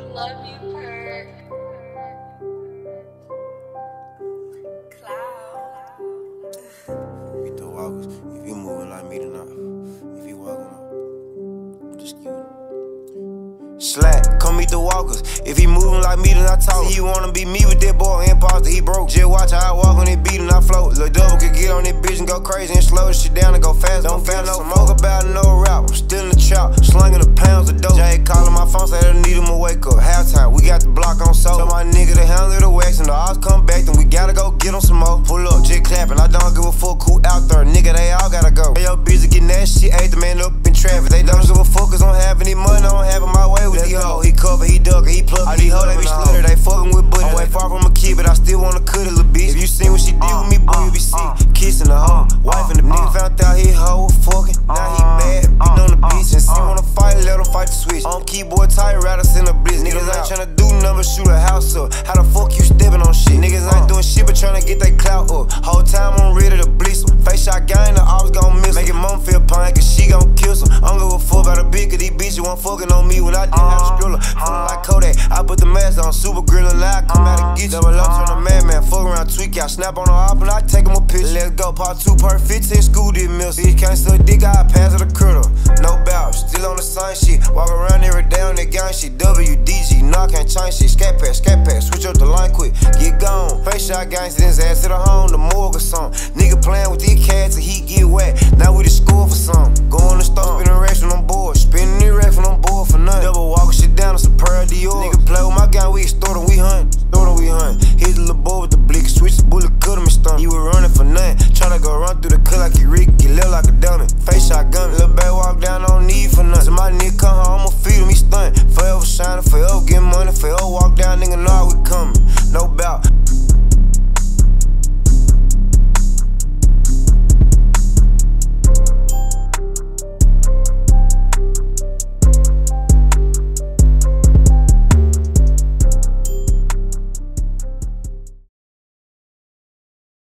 love you, Perk. If me. Slack, come meet the walkers. If he moving like me, then I talk. You wanna be me with that boy, imposter, he broke. Just watch how I walk on it beat and I float. Lil' double could get on that bitch and go crazy and slow the shit down and go fast. Don't feel no smoke Pull up, just clapping. I don't give a fuck who out there, nigga. They all gotta go. Yo, busy getting that shit, ate the man up in traffic. They don't give a fuck, cause I don't have any money, I don't have it my way with these hoes. He cover, he duck, he plug. All these hoes, they be slitter, they fucking with buddy. I'm way far from a kid, but I still wanna cut a little bitch. If you seen what she did with me, boy, you be sick. Kissing the hoe, uh, wife and the uh, nigga found out he hoe fucking. Now he uh, mad, beating on the bitch and see wanna fight, let him fight the switch. On keyboard tight, rather send a blitz. Niggas ain't tryna the mask on, super grillin' lie, come out and get you. Double up, turn a madman, fuck around, tweak out, snap on the op, and I take him a picture. Let's go, part two, per 15, school did miss. Bitch can't still dick, I pass it the critter. No bout, still on the same shit. Walk around every day on that gang shit. WDG, knock can't change shit. Scat pass, scat pass, switch up the line quick, get gone. Face shot gangsta, then his ass to the home, the morgue or something. Nigga playing with these cats and he get through the cut like you Rick, you look like a dummy. Face shot gun, little baby walk down, don't need for nothing. So my nigga